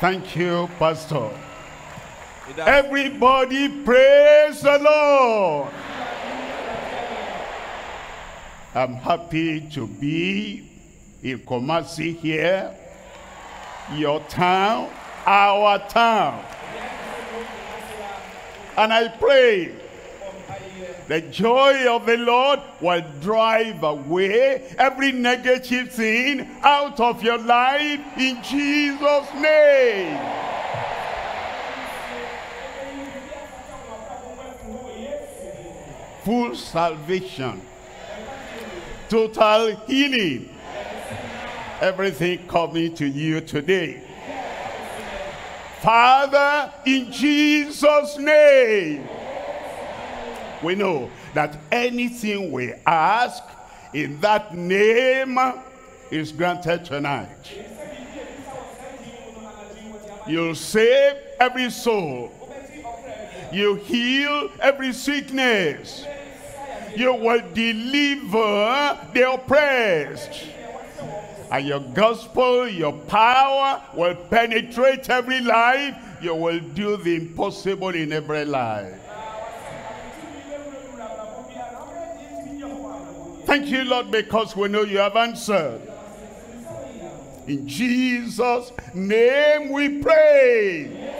Thank you, Pastor. Everybody praise the Lord. I'm happy to be in Kumasi here, your town, our town. And I pray the joy of the Lord will drive away every negative thing out of your life in Jesus' name. Full salvation. Total healing. Everything coming to you today. Father, in Jesus' name we know that anything we ask in that name is granted tonight. You'll save every soul. You heal every sickness. You will deliver the oppressed. And your gospel, your power will penetrate every life. You will do the impossible in every life. Thank you, Lord, because we know you have answered. In Jesus' name we pray.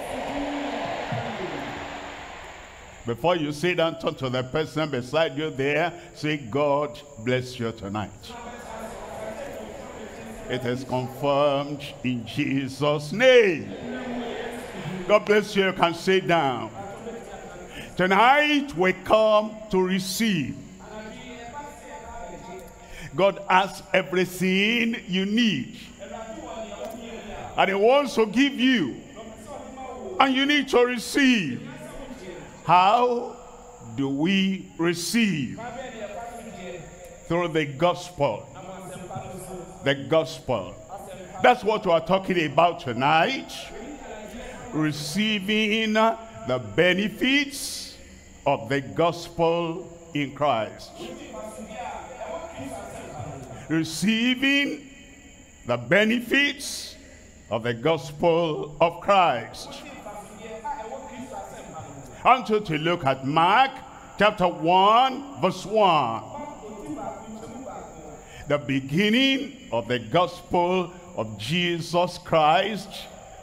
Before you sit down, talk to the person beside you there. Say, God bless you tonight. It is confirmed in Jesus' name. God bless you. You can sit down. Tonight we come to receive. God has everything you need. And he wants to give you. And you need to receive. How do we receive? Through the gospel. The gospel. That's what we're talking about tonight. Receiving the benefits of the gospel in Christ receiving the benefits of the gospel of Christ. I want you to look at Mark chapter 1 verse 1. The beginning of the gospel of Jesus Christ,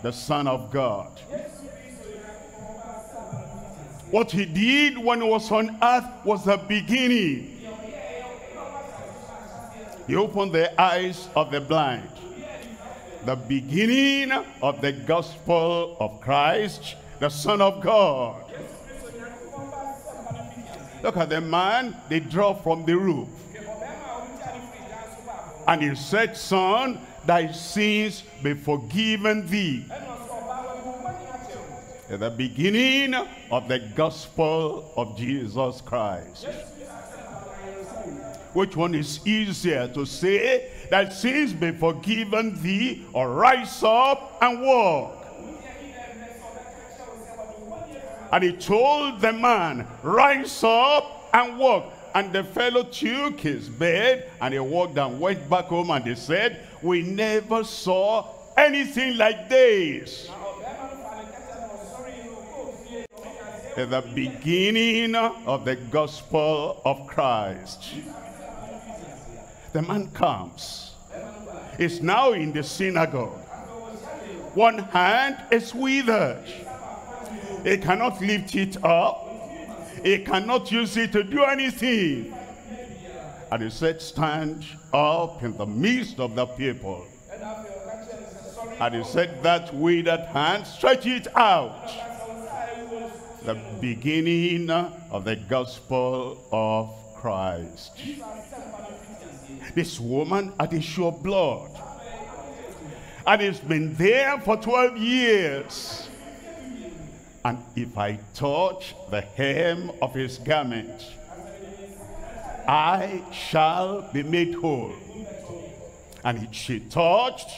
the Son of God. What he did when he was on earth was the beginning he opened the eyes of the blind. The beginning of the gospel of Christ, the Son of God. Look at the man they dropped from the roof. And he said, Son, thy sins be forgiven thee. At the beginning of the gospel of Jesus Christ. Which one is easier to say that sins be forgiven thee or rise up and walk? And he told the man, rise up and walk. And the fellow took his bed and he walked and went back home and they said, we never saw anything like this. At the beginning of the gospel of Christ the man comes. Is now in the synagogue. One hand is withered. He cannot lift it up. He cannot use it to do anything. And he said, stand up in the midst of the people. And he said, that withered hand, stretch it out. The beginning of the gospel of Christ. This woman had issue of blood. And it's been there for 12 years. And if I touch the hem of his garment, I shall be made whole. And she touched,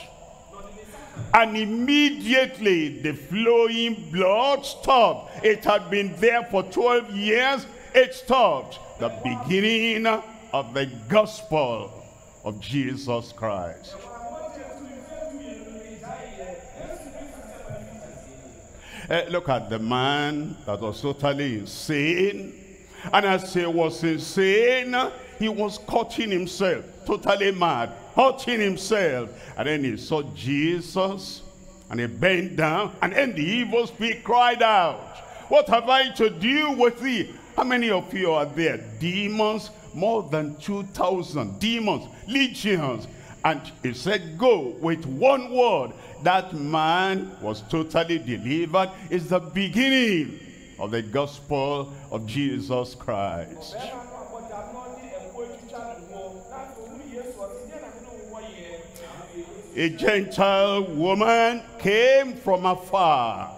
and immediately the flowing blood stopped. It had been there for 12 years, it stopped. The beginning of the gospel of Jesus Christ. Uh, look at the man that was totally insane. And as he was insane, he was cutting himself, totally mad, hurting himself. And then he saw Jesus, and he bent down, and then the evil spirit cried out, What have I to do with thee? How many of you are there? Demons, more than 2,000 demons, legions. And he said, go with one word. That man was totally delivered. It's the beginning of the gospel of Jesus Christ. A Gentile woman came from afar.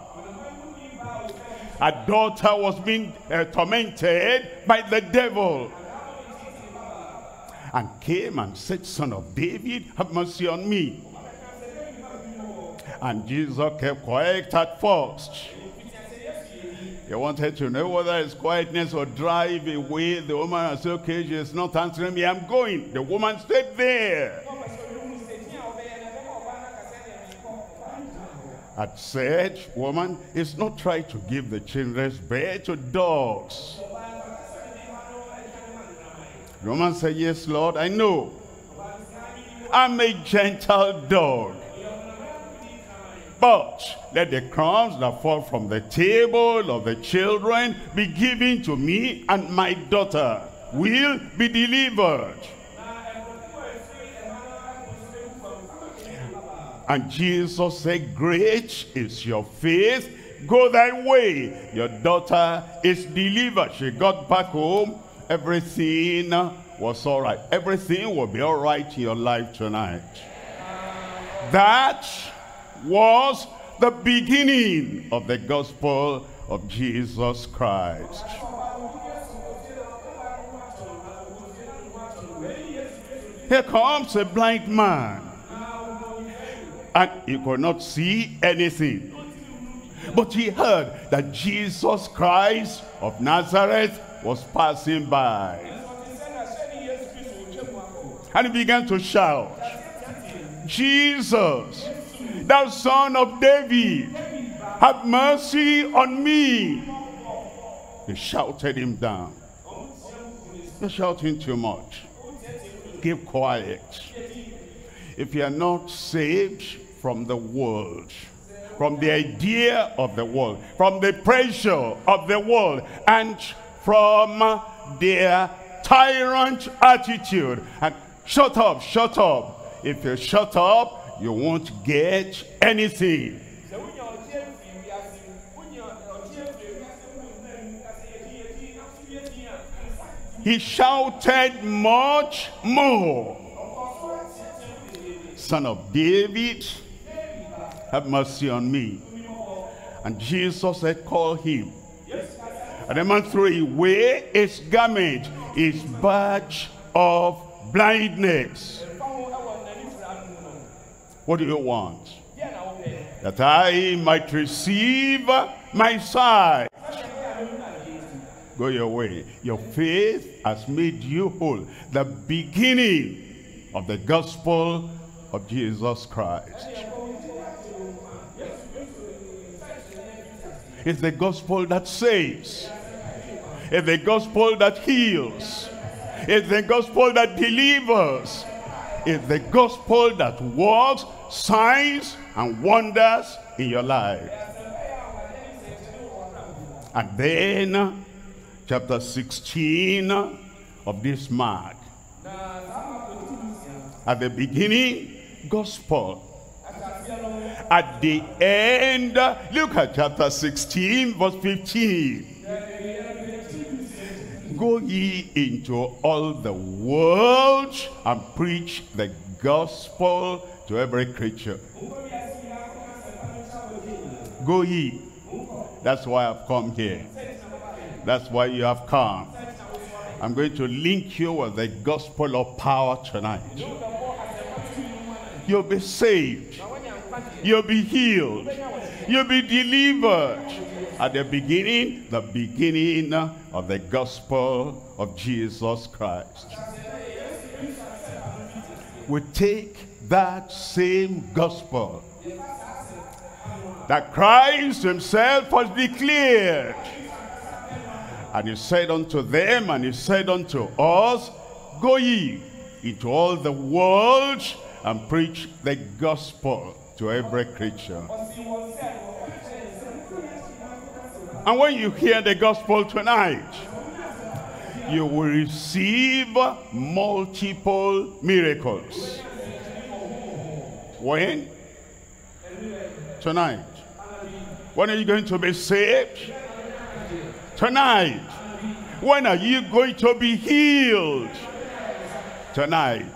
A daughter was being uh, tormented by the devil and came and said, Son of David, have mercy on me. And Jesus kept quiet at first. He wanted to know whether his quietness would drive away the woman and said, okay, she's not answering me, I'm going. The woman stayed there. Had said, woman, it's not try to give the children's bread to dogs. The woman said, yes, Lord, I know. I'm a Gentile dog. But let the crumbs that fall from the table of the children be given to me, and my daughter will be delivered. And Jesus said, Great is your faith. Go thy way. Your daughter is delivered. She got back home everything was all right. Everything will be all right in your life tonight. That was the beginning of the gospel of Jesus Christ. Here comes a blind man. And he could not see anything. But he heard that Jesus Christ of Nazareth was passing by. And he began to shout, Jesus, thou son of David, have mercy on me. They shouted him down. You're shouting too much. Keep quiet. If you are not saved from the world, from the idea of the world, from the pressure of the world, and from their tyrant attitude. And shut up, shut up. If you shut up, you won't get anything. He shouted much more. Son of David, have mercy on me. And Jesus said, call him. And the man threw away his garment, his badge of blindness. What do you want? That I might receive my sight. Go your way. Your faith has made you whole. The beginning of the gospel of Jesus Christ. It's the gospel that saves. It's the gospel that heals. It's the gospel that delivers. It's the gospel that works signs and wonders in your life. And then, chapter 16 of this Mark. At the beginning, gospel. At the end, look at chapter 16, verse 15 go ye into all the world and preach the gospel to every creature. Go ye. That's why I've come here. That's why you have come. I'm going to link you with the gospel of power tonight. You'll be saved. You'll be healed. You'll be delivered at the beginning, the beginning of the gospel of Jesus Christ. We take that same gospel that Christ himself was declared. And he said unto them, and he said unto us, Go ye into all the world and preach the gospel to every creature. And when you hear the gospel tonight, you will receive multiple miracles. When? Tonight. When are you going to be saved? Tonight. When are you going to be healed? Tonight.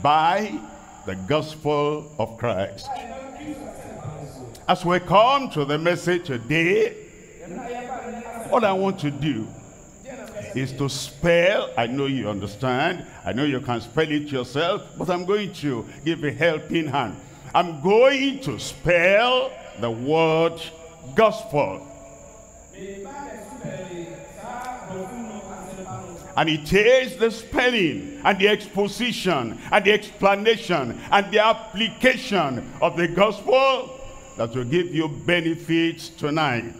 By the gospel of Christ. As we come to the message today, what I want to do is to spell. I know you understand. I know you can spell it yourself, but I'm going to give a helping hand. I'm going to spell the word gospel. And it is the spelling and the exposition and the explanation and the application of the gospel that will give you benefits tonight.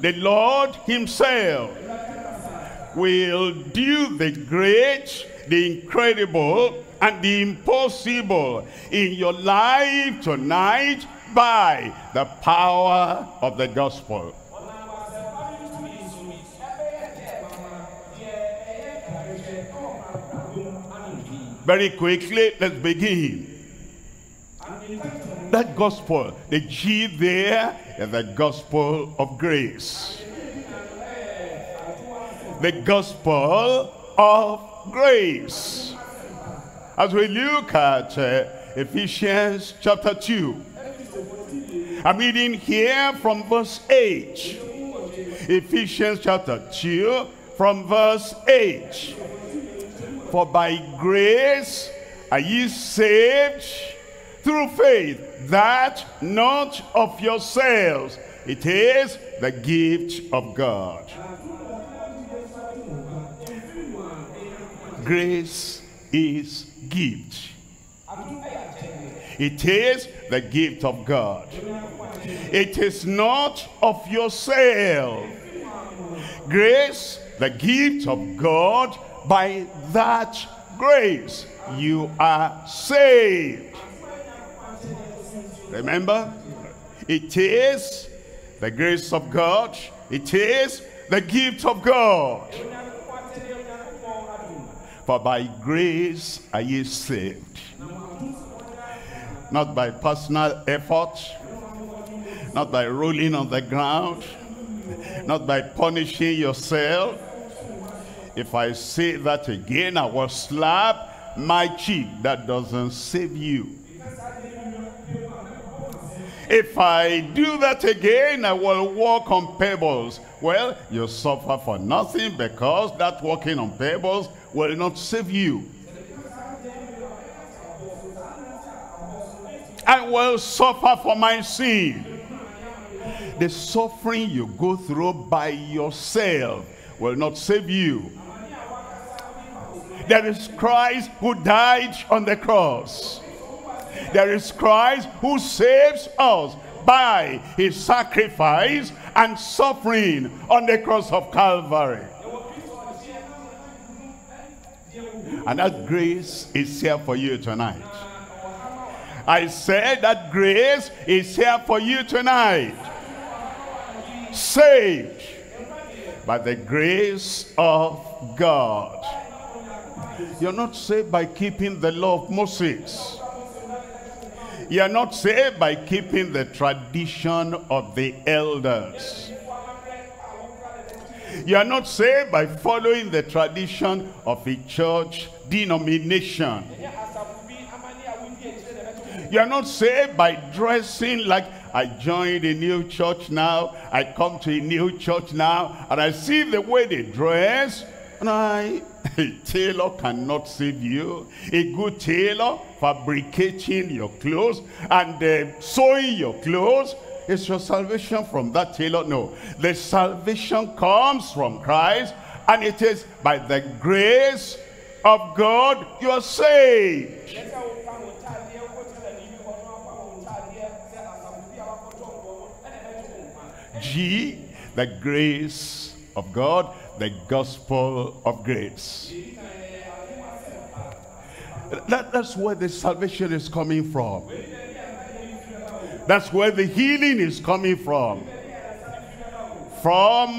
The Lord himself will do the great, the incredible, and the impossible in your life tonight by the power of the gospel. Very quickly, let's begin. That gospel, the G there is the gospel of grace. The gospel of grace. As we look at uh, Ephesians chapter 2, I'm reading here from verse 8. Ephesians chapter 2 from verse 8. For by grace are ye saved through faith, that not of yourselves. It is the gift of God. Grace is gift. It is the gift of God. It is not of yourself. Grace, the gift of God, by that grace you are saved. Remember, it is the grace of God. It is the gift of God. For by grace are ye saved. Not by personal effort. Not by rolling on the ground. Not by punishing yourself. If I say that again, I will slap my cheek. That doesn't save you. If I do that again, I will walk on pebbles. Well, you suffer for nothing because that walking on pebbles will not save you. I will suffer for my sin. The suffering you go through by yourself will not save you. There is Christ who died on the cross. There is Christ who saves us by his sacrifice and suffering on the cross of Calvary. And that grace is here for you tonight. I said that grace is here for you tonight. Saved by the grace of God. You're not saved by keeping the law of Moses. You are not saved by keeping the tradition of the elders. You are not saved by following the tradition of a church denomination. You are not saved by dressing like I joined a new church now. I come to a new church now. And I see the way they dress. And I, A tailor cannot save you. A good tailor fabricating your clothes and uh, sewing your clothes is your salvation from that tailor. No, the salvation comes from Christ and it is by the grace of God you are saved. G, the grace of God the gospel of grace. That, that's where the salvation is coming from. That's where the healing is coming from. From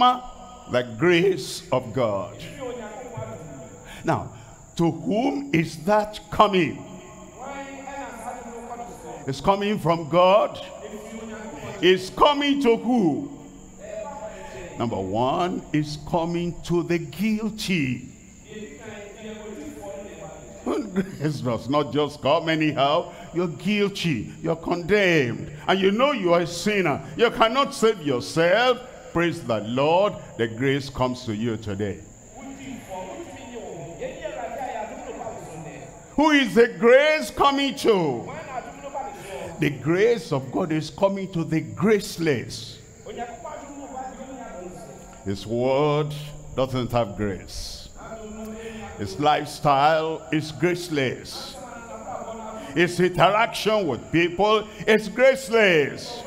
the grace of God. Now, to whom is that coming? It's coming from God. It's coming to who? Number one, is coming to the guilty. Grace does not just come anyhow. You're guilty. You're condemned. And you know you are a sinner. You cannot save yourself. Praise the Lord. The grace comes to you today. Who is the grace coming to? The grace of God is coming to the graceless. His word doesn't have grace. His lifestyle is graceless. His interaction with people is graceless.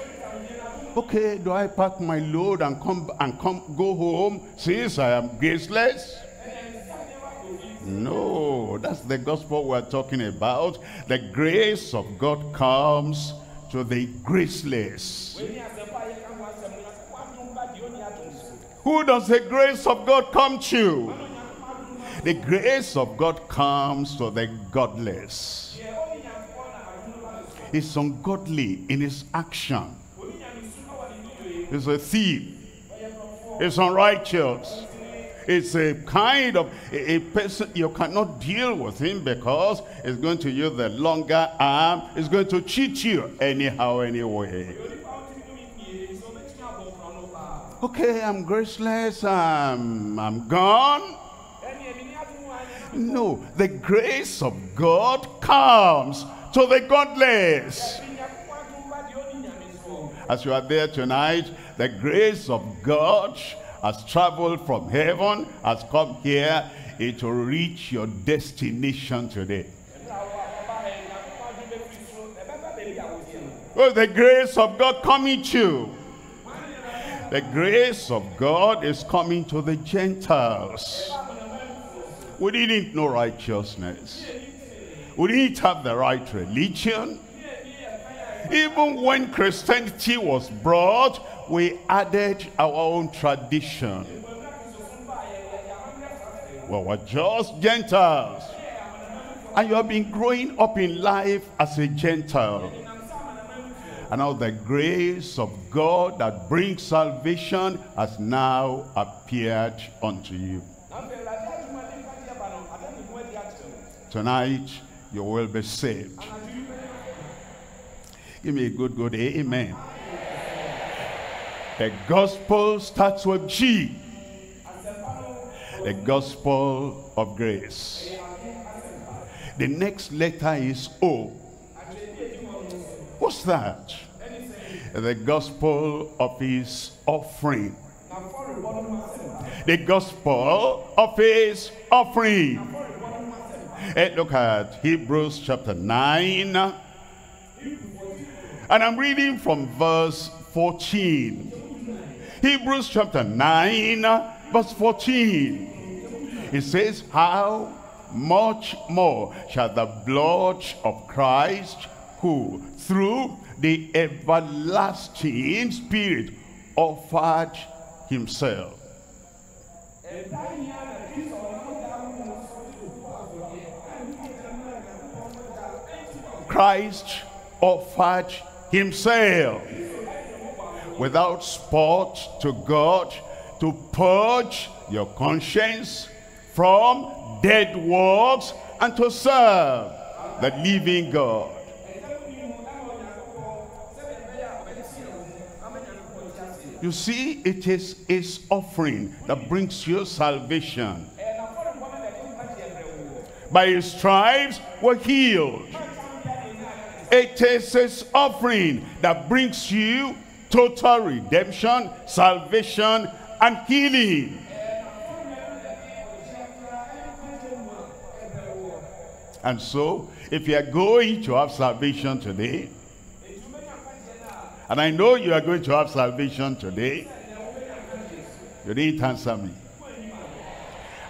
Okay, do I pack my load and come and come go home since I am graceless? No, that's the gospel we're talking about. The grace of God comes to the graceless. Who does the grace of God come to? The grace of God comes to the godless. He's ungodly in his action. He's a thief. He's unrighteous. It's a kind of a, a, person you cannot deal with him because he's going to use the longer arm. He's going to cheat you anyhow, anyway. Okay, I'm graceless. I'm, I'm gone. No, the grace of God comes to the godless. As you are there tonight, the grace of God has traveled from heaven, has come here, it will reach your destination today. Well, the grace of God coming to you. The grace of God is coming to the Gentiles. We didn't know righteousness. We didn't have the right religion. Even when Christianity was brought, we added our own tradition. We're just Gentiles. And you have been growing up in life as a Gentile. And now the grace of God that brings salvation has now appeared unto you. Tonight, you will be saved. Give me a good, good amen. The gospel starts with G. The gospel of grace. The next letter is O. What's that? The gospel of his offering. The gospel of his offering. Hey, look at Hebrews chapter 9. And I'm reading from verse 14. Hebrews chapter 9, verse 14. It says, How much more shall the blood of Christ, who through the everlasting Spirit offered himself. Christ offered himself without spot to God to purge your conscience from dead works and to serve the living God. You see, it is his offering that brings you salvation. By his stripes we're healed. It is his offering that brings you total redemption, salvation, and healing. And so, if you are going to have salvation today, And I know you are going to have salvation today. You didn't answer me.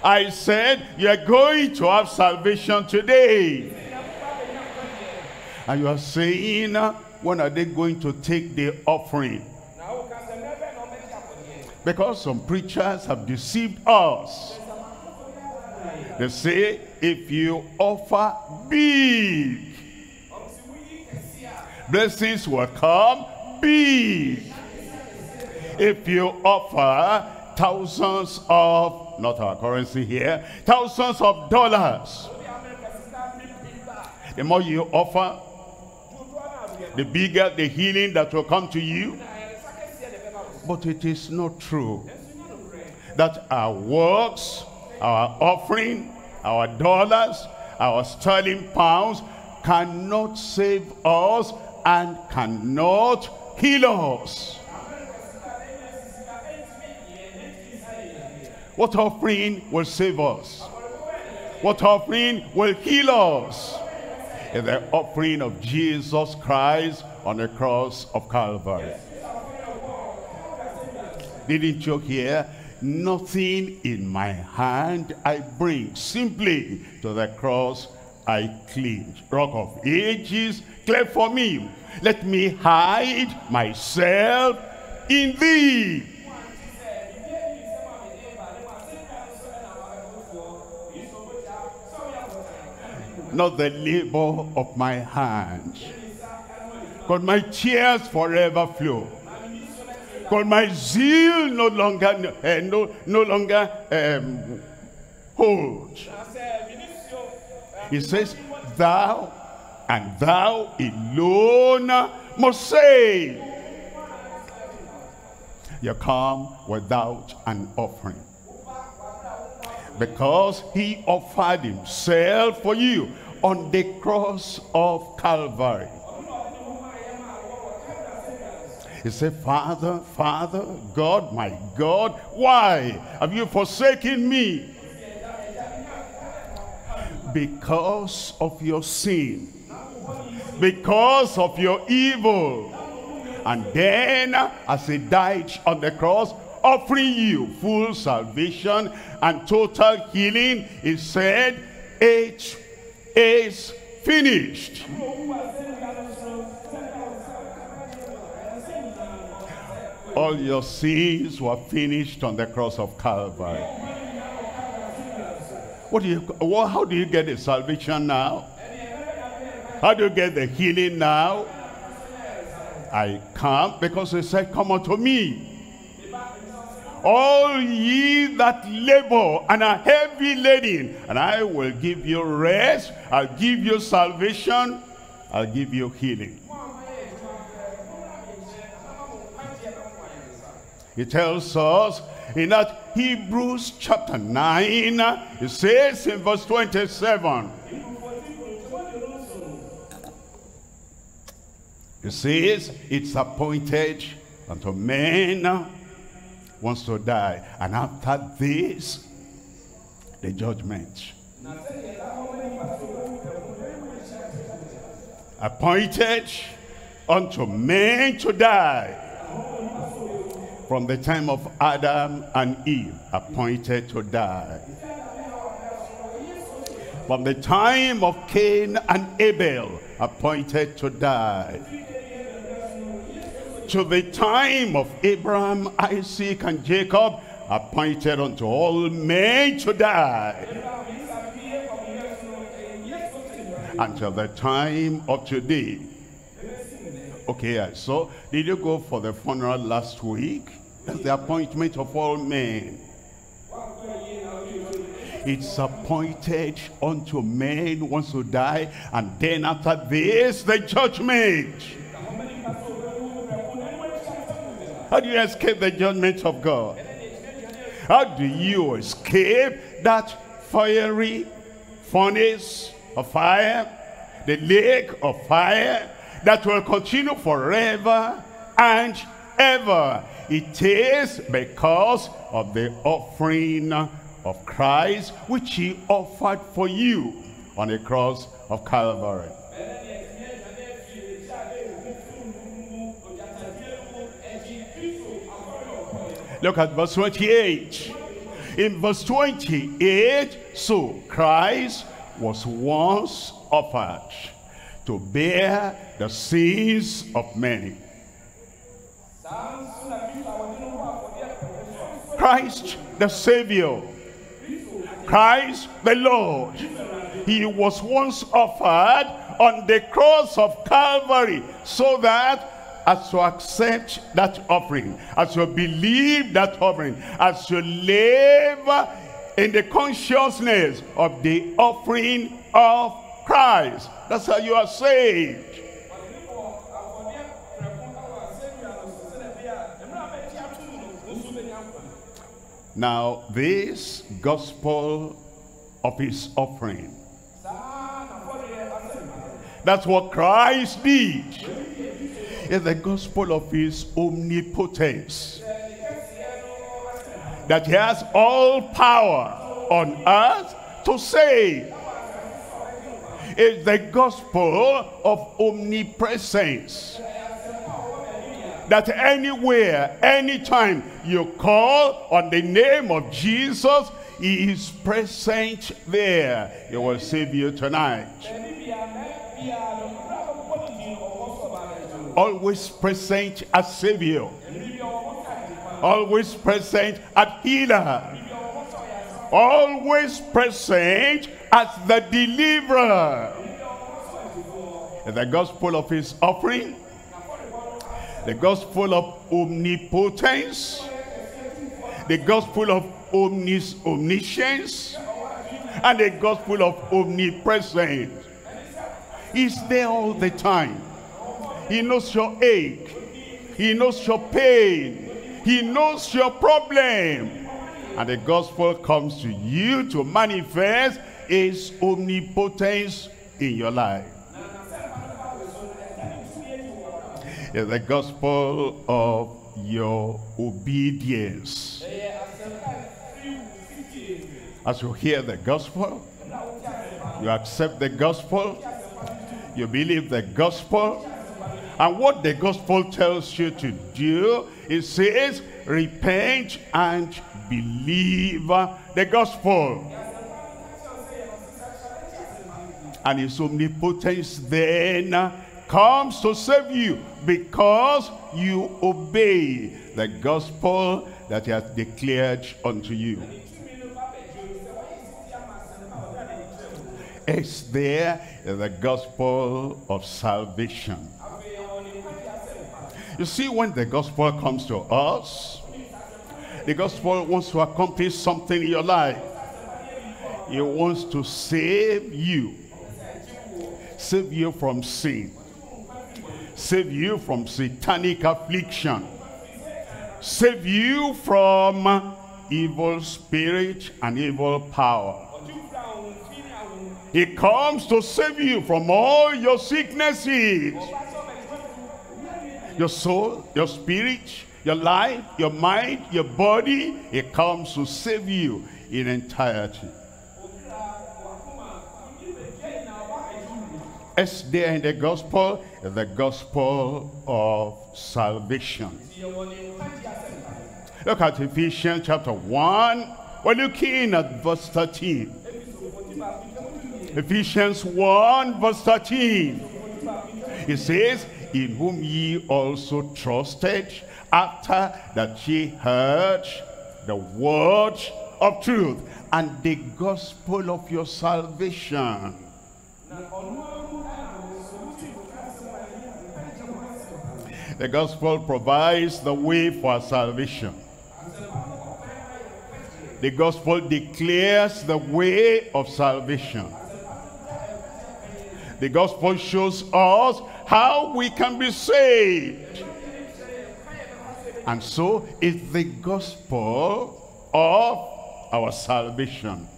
I said, you are going to have salvation today. And you are saying, when are they going to take the offering? Because some preachers have deceived us. They say, if you offer big, blessings will come big. If you offer thousands of, not our currency here, thousands of dollars, the more you offer, the bigger the healing that will come to you. But it is not true that our works, our offering, our dollars, our sterling pounds cannot save us and cannot heal us. What offering will save us? What offering will heal us? Is the offering of Jesus Christ on the cross of Calvary. Didn't you hear? Nothing in my hand I bring. Simply to the cross I cling. Rock of ages, clear for me. Let me hide myself in thee. Not the labor of my hands. God, my tears forever flow. God, my zeal no longer, uh, no, no longer um, hold. He says, thou and thou alone must save. You come without an offering. Because he offered himself for you on the cross of Calvary. He said, Father, Father, God, my God, why have you forsaken me? Because of your sin. Because of your evil. And then, as he died on the cross, offering you full salvation and total healing, he said, it is finished. All your sins were finished on the cross of Calvary. What do you, how do you get the salvation now? How do you get the healing now? I come because he said, come unto me. All ye that labor and are heavy laden, and I will give you rest, I'll give you salvation, I'll give you healing. He tells us in that Hebrews chapter 9, it says in verse 27, it says, it's appointed unto men wants to die. And after this, the judgment. Appointed unto men to die from the time of Adam and Eve, appointed to die. From the time of Cain and Abel, appointed to die. To the time of Abraham, Isaac, and Jacob, appointed unto all men to die. Until the time of today. Okay, saw. Did you go for the funeral last week? That's the appointment of all men. It's appointed unto men once to die, and then after this, the judgment. How do you escape the judgment of God? How do you escape that fiery furnace of fire, the lake of fire that will continue forever and ever? It is because of the offering of Christ which he offered for you on the cross of Calvary. Look at verse 28. In verse 28, so Christ was once offered to bear the sins of many. Christ the Savior. Christ the Lord. He was once offered on the cross of Calvary so that as you accept that offering, as you believe that offering, as you live in the consciousness of the offering of Christ, that's how you are saved. Now, this gospel of his offering, that's what Christ did. Is the gospel of his omnipotence. That he has all power on earth to save. Is the gospel of omnipresence that anywhere, anytime you call on the name of Jesus, he is present there. He will save you tonight. Always present as Savior. Always present as healer. Always present as the deliverer. The gospel of his offering the gospel of omnipotence, the gospel of omnis omniscience, and the gospel of omnipresence. He's there all the time. He knows your ache. He knows your pain. He knows your problem. And the gospel comes to you to manifest his omnipotence in your life. Is the gospel of your obedience. As you hear the gospel, you accept the gospel, you believe the gospel, and what the gospel tells you to do, it says, repent and believe the gospel. And his omnipotence then comes to save you because you obey the gospel that he has declared unto you. It's there the gospel of salvation. You see, when the gospel comes to us, the gospel wants to accomplish something in your life. It wants to save you. Save you from sin save you from satanic affliction, save you from evil spirit and evil power. He comes to save you from all your sicknesses. Your soul, your spirit, your life, your mind, your body. He comes to save you in entirety. As there in the gospel, the gospel of salvation. Look at Ephesians chapter 1. We're looking at verse 13. Ephesians 1 verse 13. It says, In whom ye also trusted, after that ye heard the word of truth and the gospel of your salvation The gospel provides the way for salvation. The gospel declares the way of salvation. The gospel shows us how we can be saved. And so it's the gospel of our salvation.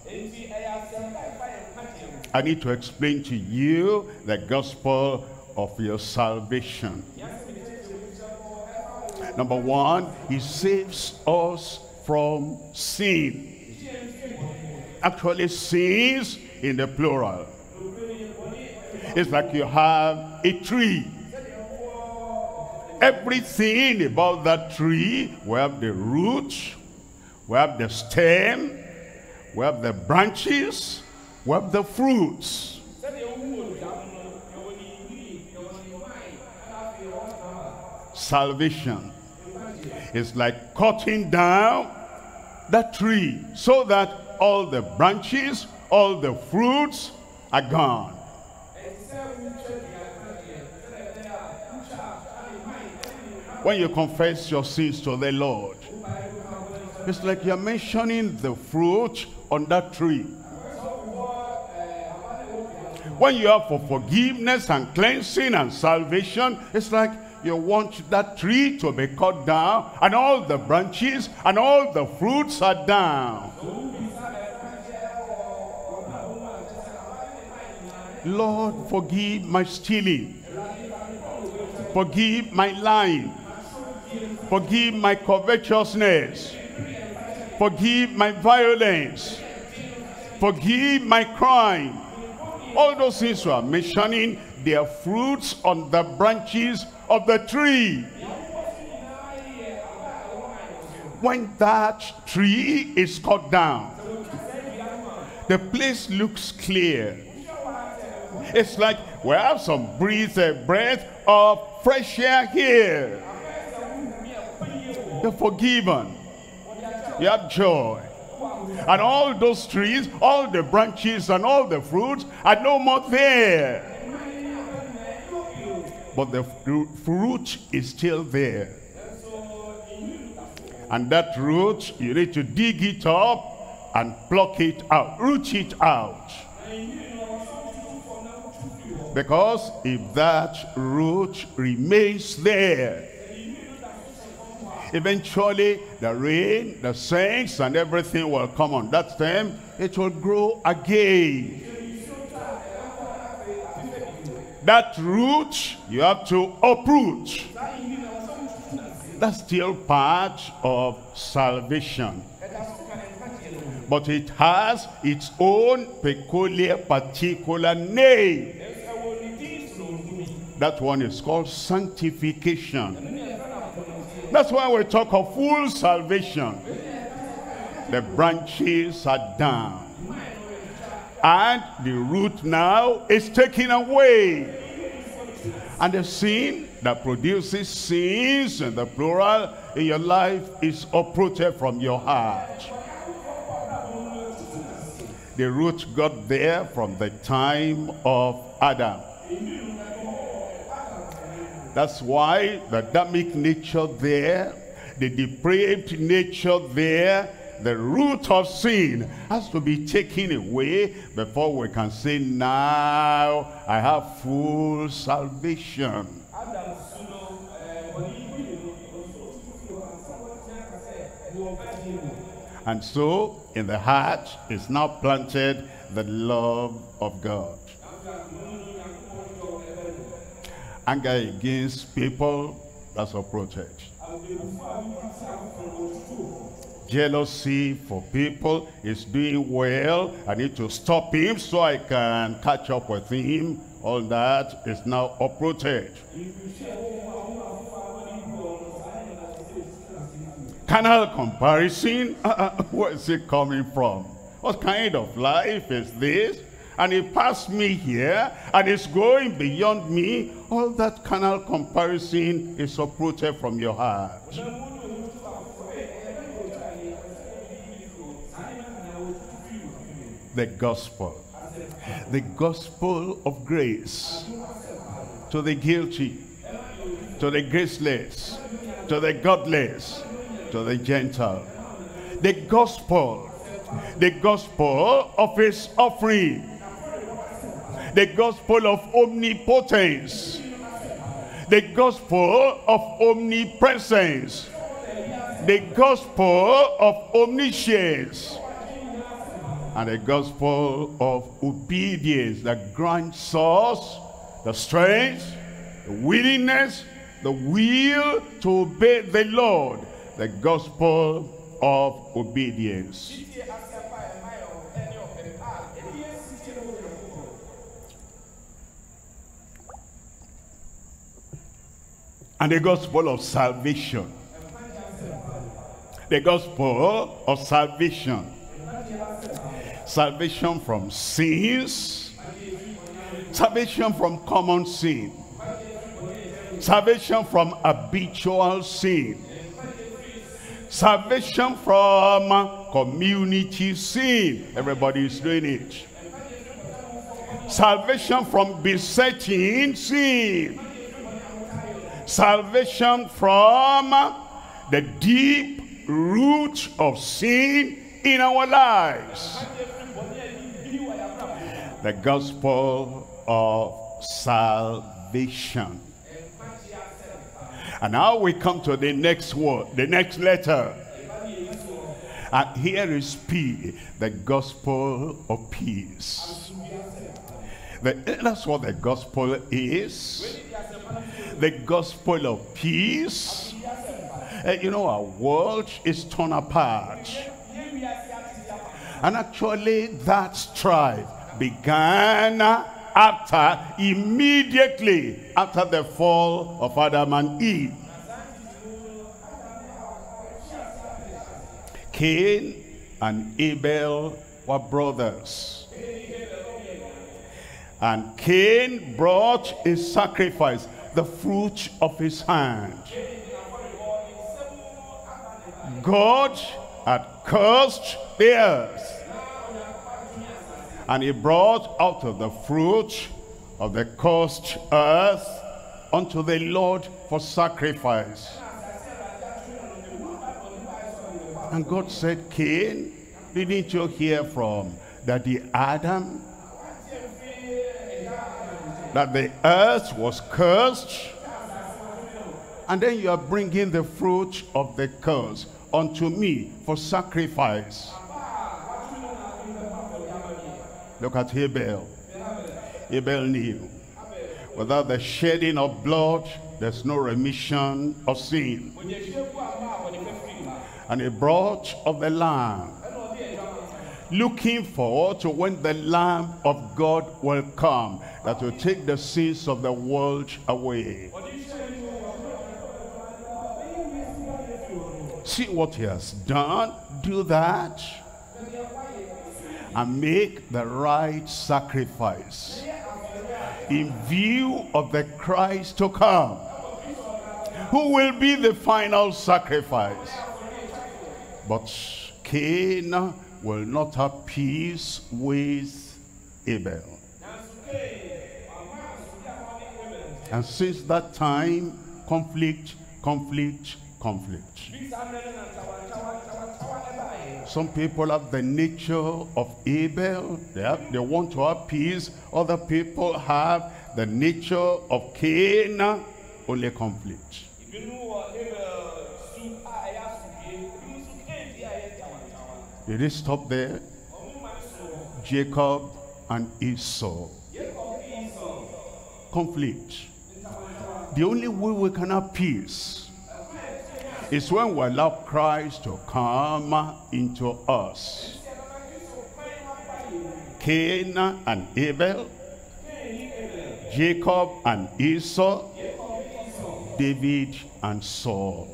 I need to explain to you the gospel of your salvation. Number one, he saves us from sin. Actually, sins in the plural. It's like you have a tree. everything about that tree. We have the root, we have the stem, we have the branches, we have the fruits. Salvation is like cutting down that tree so that all the branches, all the fruits are gone. When you confess your sins to the Lord, it's like you're mentioning the fruit on that tree. When you are for forgiveness and cleansing and salvation, it's like you want that tree to be cut down and all the branches and all the fruits are down. Lord, forgive my stealing. Forgive my lying. Forgive my covetousness. Forgive my violence. Forgive my crime. All those things are mentioning, their fruits on the branches of the tree. When that tree is cut down, the place looks clear. It's like we have some breeze, a breath of fresh air here. You're forgiven. You have joy. And all those trees, all the branches and all the fruits are no more there but the fruit is still there. And that root, you need to dig it up and pluck it out, root it out. Because if that root remains there, eventually the rain, the saints, and everything will come on that stem. It will grow again that root you have to uproot. That's still part of salvation. But it has its own peculiar particular name. That one is called sanctification. That's why we talk of full salvation. The branches are down and the root now is taken away. And the sin that produces sins in the plural in your life is uprooted from your heart. The root got there from the time of Adam. That's why the Adamic nature there, the depraved nature there, the root of sin has to be taken away before we can say, now I have full salvation. And so, in the heart is now planted the love of God. Anger against people, that's a protect jealousy for people is doing well. I need to stop him so i can catch up with him. All that is now uprooted. Carnal comparison? Uh, uh, where is it coming from? What kind of life is this? And it passed me here and it's going beyond me. All that carnal comparison is uprooted from your heart the gospel. The gospel of grace to the guilty, to the graceless, to the godless, to the Gentile. The gospel, the gospel of his offering. The gospel of omnipotence. The gospel of omnipresence. The gospel of omniscience and the gospel of obedience that grants us the strength, the willingness, the will to obey the Lord, the gospel of obedience. and the gospel of salvation. The gospel of salvation. Salvation from sins. Salvation from common sin. Salvation from habitual sin. Salvation from community sin. Everybody is doing it. Salvation from besetting sin. Salvation from the deep root of sin in our lives. The gospel of salvation. And now we come to the next word, the next letter. And here is P, the gospel of peace. The, that's what the gospel is. The gospel of peace. Uh, you know, our world is torn apart. And actually, that strife began after, immediately after the fall of Adam and Eve. Cain and Abel were brothers. And Cain brought a sacrifice, the fruit of his hand. God had cursed the earth. And he brought out of the fruit of the cursed earth unto the Lord for sacrifice. And God said, Cain, didn't you hear from Daddy Adam that the earth was cursed and then you are bringing the fruit of the curse unto me for sacrifice. Look at Abel. Abel knew. Without the shedding of blood, there's no remission of sin. And he brought of the lamb looking forward to when the Lamb of God will come that will take the sins of the world away. See what he has done, do that, and make the right sacrifice in view of the Christ to come, who will be the final sacrifice. But Cain will not have peace with Abel. And since that time, conflict, conflict, conflict. Some people have the nature of Abel. They, have, they want to have peace. Other people have the nature of Cain. Only conflict. Did it stop there? Jacob and Esau. Conflict. The only way we can have peace is when we allow Christ to come into us. Cain and Abel, Jacob and Esau, David and Saul.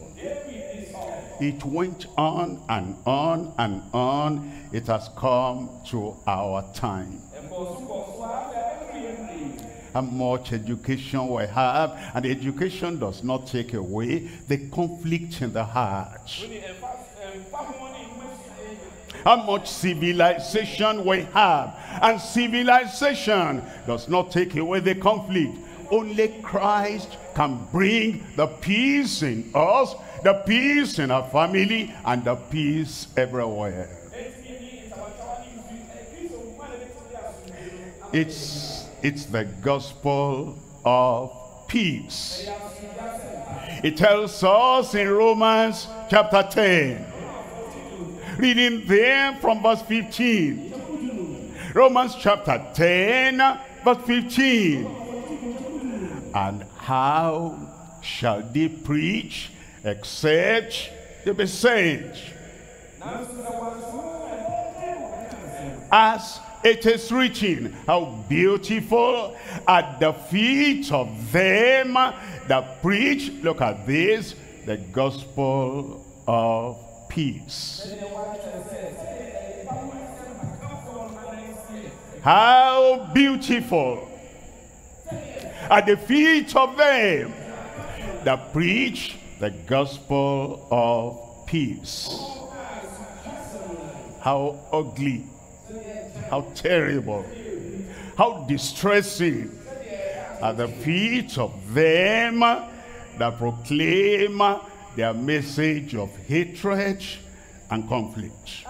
It went on and on and on. It has come to our time. How much education we have, and education does not take away the conflict in the heart. How much civilization we have, and civilization does not take away the conflict. Only Christ can bring the peace in us the peace in our family, and the peace everywhere. It's, it's the gospel of peace. It tells us in Romans chapter 10, reading there from verse 15. Romans chapter 10, verse 15. And how shall they preach except they be saved. As it is written, how beautiful at the feet of them that preach, look at this, the gospel of peace. How beautiful at the feet of them that preach the gospel of peace. How ugly, how terrible, how distressing at the feet of them that proclaim their message of hatred and conflict.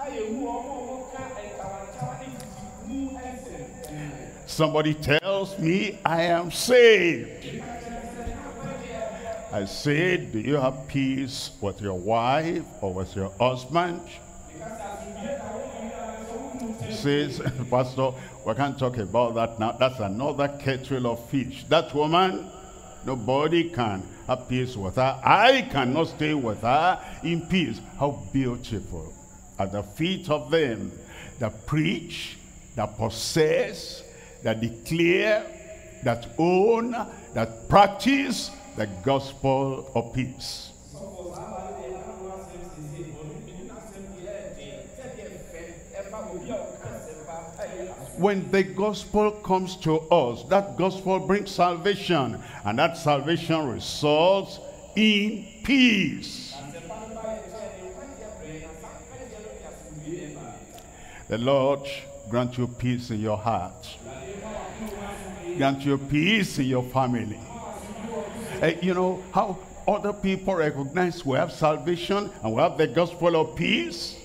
Somebody tells me I am saved. I said, do you have peace with your wife or with your husband? Says, Pastor, we can't talk about that now. That's another kettle of fish. That woman, nobody can have peace with her. I cannot stay with her in peace. How beautiful at the feet of them that preach, that possess, that declare, that own, that practice the gospel of peace. When the gospel comes to us, that gospel brings salvation, and that salvation results in peace. The Lord grant you peace in your heart. Grant you peace in your family. Uh, you know how other people recognize we have salvation and we have the gospel of peace?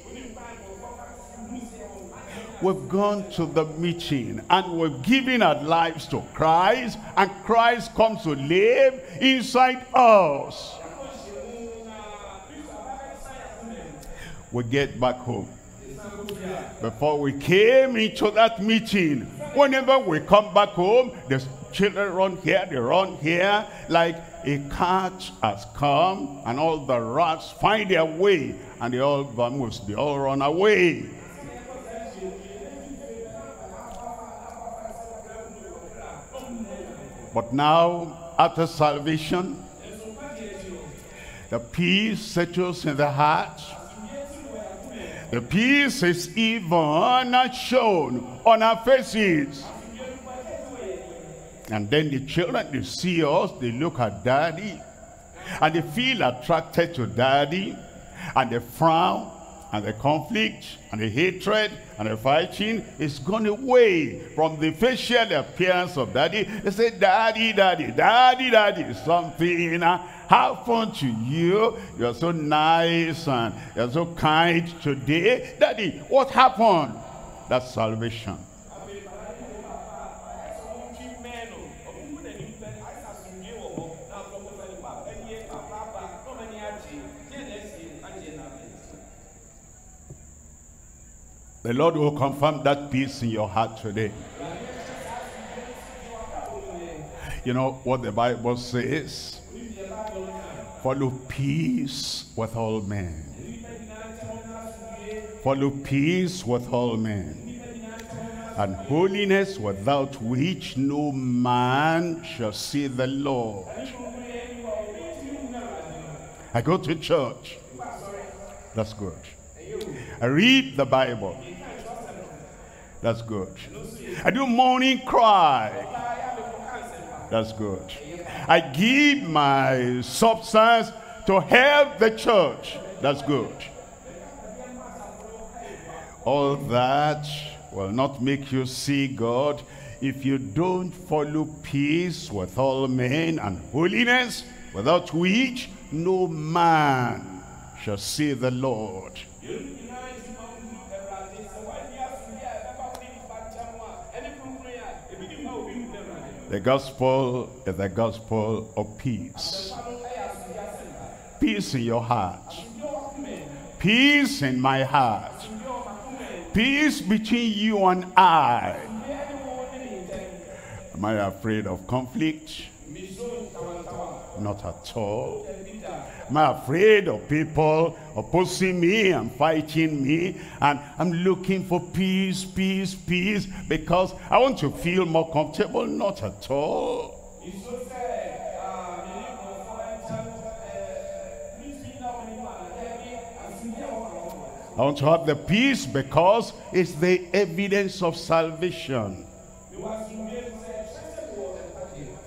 We've gone to the meeting and we've given our lives to Christ and Christ comes to live inside us. We get back home. Before we came into that meeting, whenever we come back home, there's children run here, they run here, like a cat has come, and all the rats find their way, and they all vamoose, they all run away. But now, after salvation, the peace settles in the heart. The peace is even shown on our faces. And then the children, they see us, they look at daddy, and they feel attracted to daddy, and they frown, and the conflict, and the hatred, and the fighting is gone away from the facial appearance of daddy. They say, daddy, daddy, daddy, daddy, something happened to you. You're so nice, and you're so kind today. Daddy, what happened? That's salvation. The Lord will confirm that peace in your heart today. You know what the Bible says? Follow peace with all men. Follow peace with all men. And holiness without which no man shall see the Lord. I go to church. That's good. I read the Bible. That's good. I do morning cry. That's good. I give my substance to help the church. That's good. All that will not make you see God if you don't follow peace with all men and holiness, without which no man shall see the Lord. The gospel is the gospel of peace. Peace in your heart. Peace in my heart. Peace between you and I. Am I afraid of conflict? Not at all. Am I afraid of people opposing me and fighting me? And I'm looking for peace, peace, peace because I want to feel more comfortable? Not at all. I want to have the peace because it's the evidence of salvation.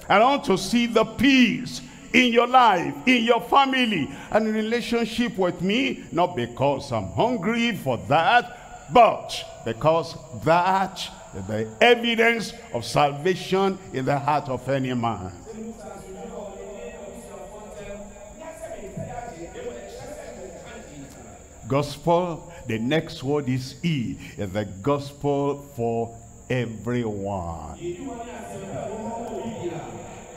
I want to see the peace in your life, in your family, and relationship with me, not because I'm hungry for that, but because that is the evidence of salvation in the heart of any man. Gospel, the next word is E, is the gospel for everyone.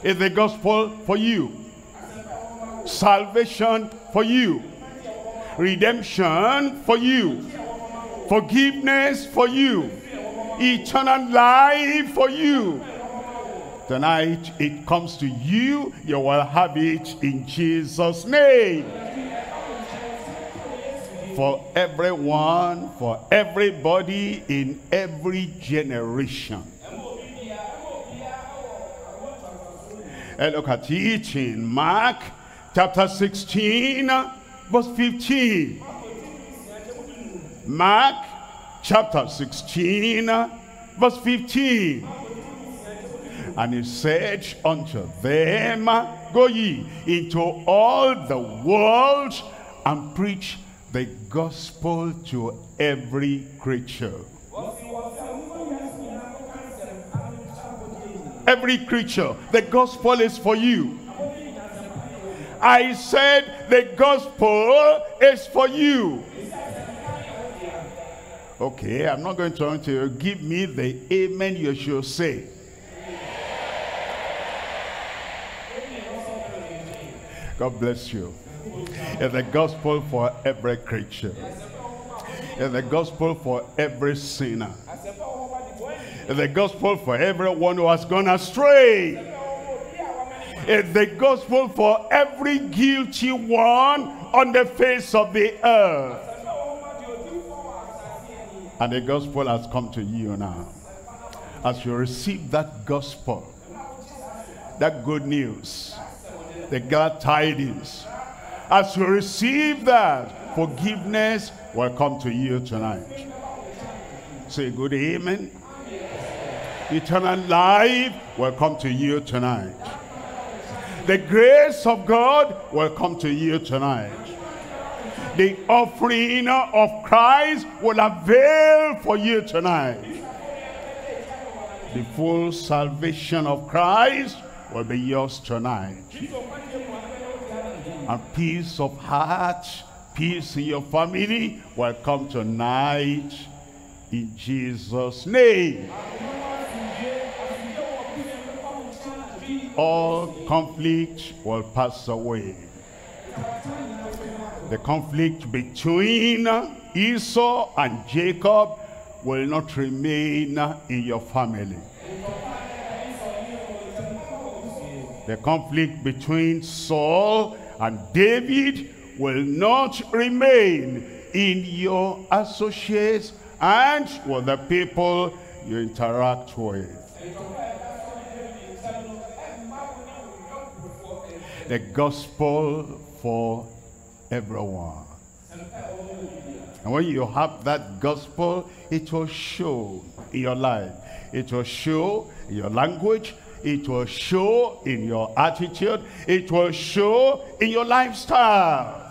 It's the gospel for you. Salvation for you. Redemption for you. Forgiveness for you. Eternal life for you. Tonight it comes to you. You will have it in Jesus' name for everyone, for everybody in every generation. And look at it in Mark chapter 16, verse 15. Mark chapter 16, verse 15. And he said unto them, Go ye into all the world and preach the gospel to every creature. Every creature, the gospel is for you. I said the gospel is for you. Okay, I'm not going to, to give me the amen you should say. God bless you. It's the gospel for every creature. It's the gospel for every sinner. The gospel for everyone who has gone astray. It's the gospel for every guilty one on the face of the earth. And the gospel has come to you now. As you receive that gospel, that good news, the glad tidings, as you receive that, forgiveness will come to you tonight. Say good amen. Eternal life will come to you tonight. The grace of God will come to you tonight. The offering of Christ will avail for you tonight. The full salvation of Christ will be yours tonight and peace of heart, peace in your family will come tonight in Jesus' name. All conflict will pass away. The conflict between Esau and Jacob will not remain in your family. The conflict between Saul and David will not remain in your associates and with the people you interact with. The gospel for everyone. And when you have that gospel, it will show in your life. It will show in your language. It will show in your attitude. It will show in your lifestyle.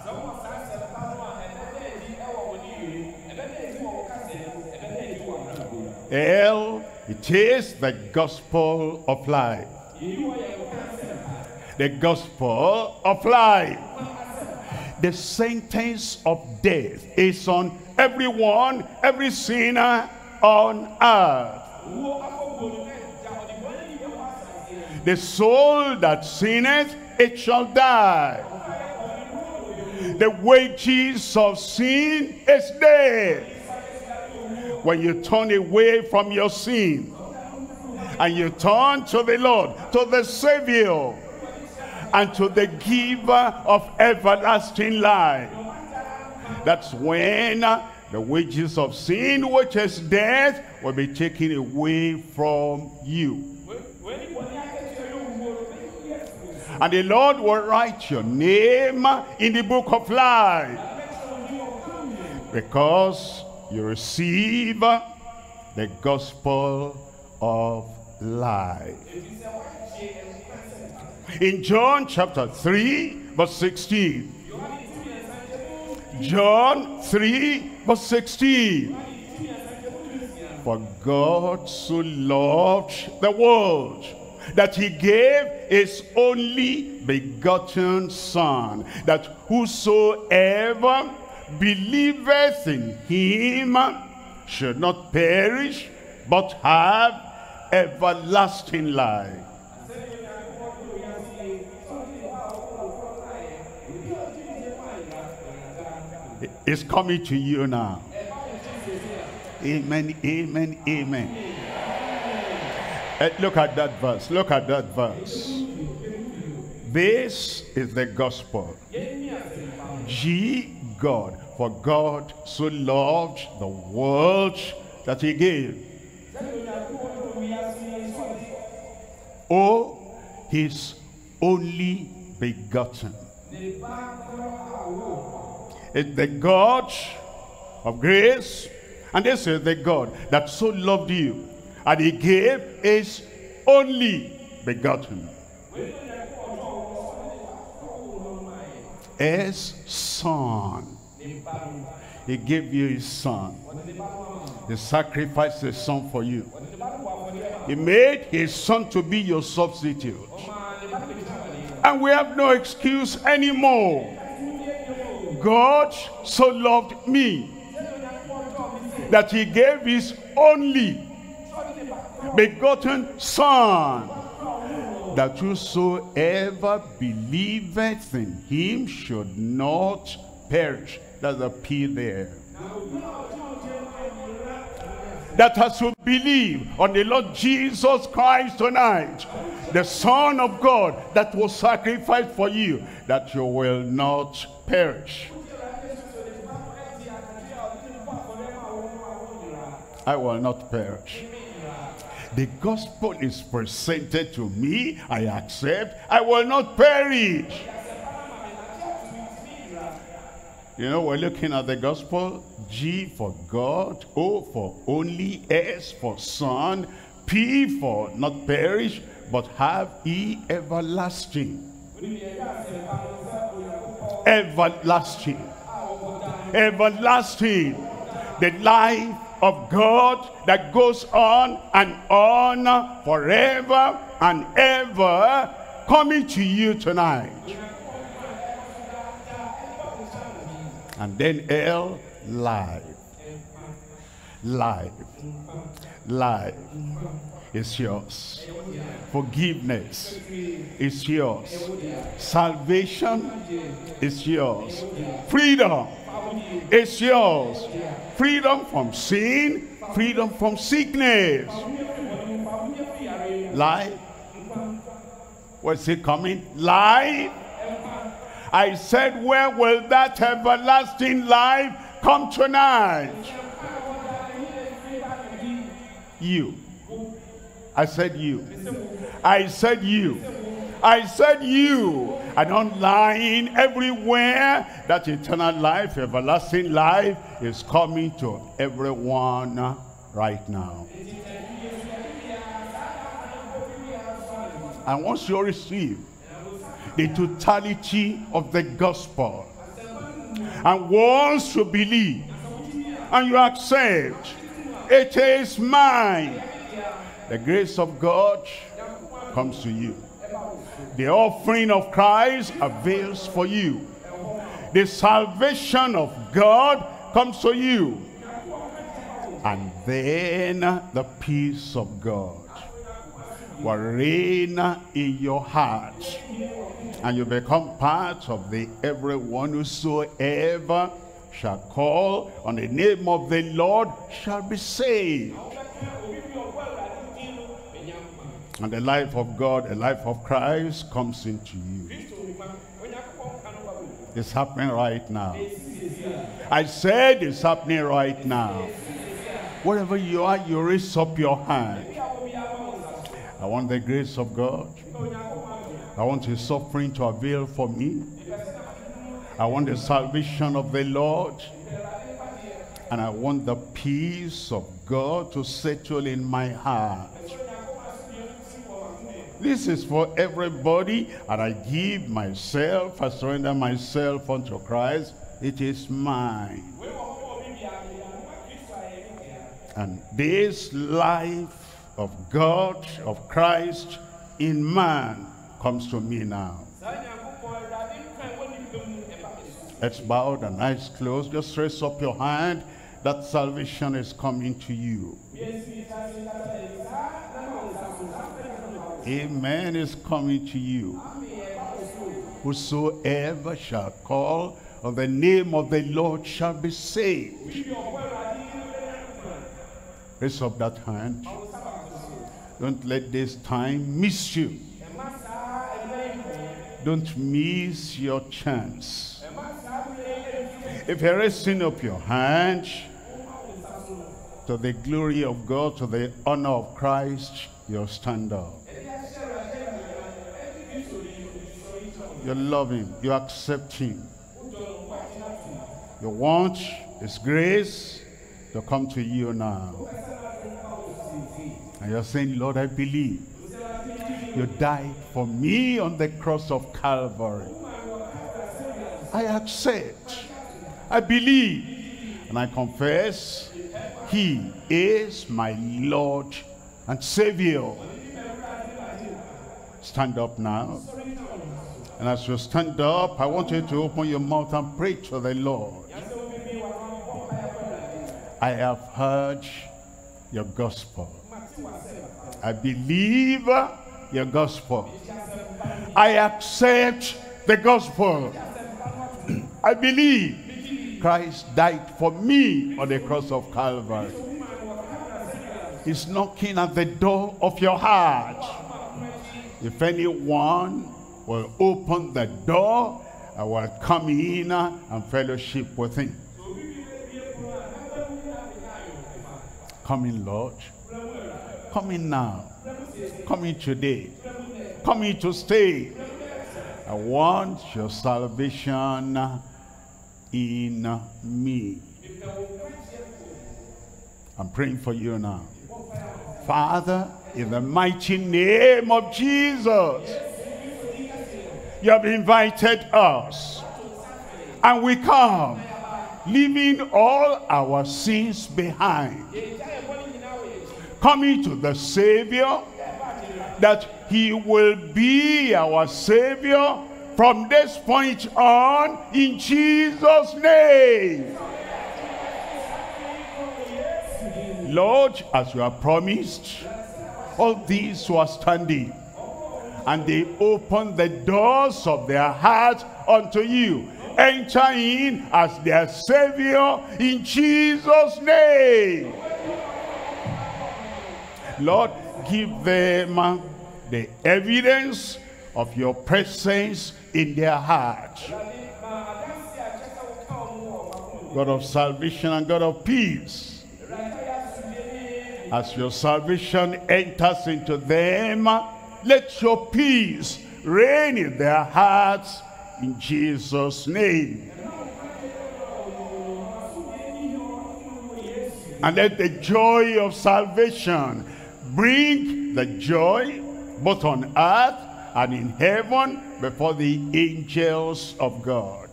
L, it is the gospel of life. The gospel of life. The sentence of death is on everyone, every sinner on earth. The soul that sinneth, it shall die. The wages of sin is death. When you turn away from your sin and you turn to the Lord, to the Savior, and to the giver of everlasting life. That's when the wages of sin, which is death, will be taken away from you. And the Lord will write your name in the book of life. Because you receive the gospel of life. In John chapter 3, verse 16. John 3, verse 16. For God so loved the world that he gave his only begotten son, that whosoever believeth in him should not perish, but have everlasting life. It's coming to you now. Amen, amen, amen. Look at that verse. Look at that verse. This is the gospel. G God. For God so loved the world that he gave. Oh, his only begotten. It's the God of grace. And this is the God that so loved you and he gave his only begotten. His son. He gave you his son. He sacrificed his son for you. He made his son to be your substitute. And we have no excuse anymore. God so loved me that he gave his only begotten Son, that whosoever believeth in him should not perish. That's a P there. That has to believe on the Lord Jesus Christ tonight, the Son of God that was sacrificed for you, that you will not perish. I will not perish. The gospel is presented to me. I accept. I will not perish. You know, we're looking at the gospel. G for God. O for only. S for son. P for not perish, but have ye everlasting. Everlasting. Everlasting. The life of God that goes on and on forever and ever coming to you tonight. And then L, life. Life. Life is yours. Forgiveness is yours. Salvation is yours. Freedom is yours. Freedom from sin, freedom from sickness. Life. What's it coming? Life. I said, where will that everlasting life come tonight? You. I said you. I said you. I said you. And online, everywhere, that eternal life, everlasting life is coming to everyone right now. And once you receive the totality of the gospel, and once you believe, and you accept, it is mine. The grace of God comes to you. The offering of Christ avails for you. The salvation of God comes to you. And then the peace of God will reign in your heart. And you become part of the everyone whosoever shall call on the name of the Lord shall be saved. And the life of God, the life of Christ comes into you. It's happening right now. I said it's happening right now. Wherever you are, you raise up your hand. I want the grace of God. I want his suffering to avail for me. I want the salvation of the Lord. And I want the peace of God to settle in my heart. This is for everybody, and I give myself, I surrender myself unto Christ. It is mine. And this life of God, of Christ in man comes to me now. Let's bow and eyes closed. Just raise up your hand that salvation is coming to you. Amen is coming to you. Whosoever shall call on the name of the Lord shall be saved. Raise up that hand. Don't let this time miss you. Don't miss your chance. If you're raising up your hand to the glory of God, to the honor of Christ, you'll stand up. You love him. You accept him. You want his grace to come to you now. And you're saying, Lord, I believe you died for me on the cross of Calvary. I accept. I believe. And I confess he is my Lord and Savior. Stand up now. And as you stand up, I want you to open your mouth and pray to the Lord. I have heard your gospel. I believe your gospel. I accept the gospel. I believe Christ died for me on the cross of Calvary. He's knocking at the door of your heart. If anyone will open the door, I will come in uh, and fellowship with him. Come in, Lord. Come in now. Come in today. Come in to stay. I want your salvation in me. I'm praying for you now. Father, in the mighty name of Jesus, you have invited us. And we come, leaving all our sins behind. Coming to the Savior, that he will be our Savior from this point on in Jesus' name. Lord, as you have promised, all these who are standing, and they open the doors of their heart unto you. Enter in as their Savior in Jesus' name. Lord, give them uh, the evidence of your presence in their heart. God of salvation and God of peace. As your salvation enters into them, let your peace reign in their hearts in Jesus' name. And let the joy of salvation bring the joy both on earth and in heaven before the angels of God.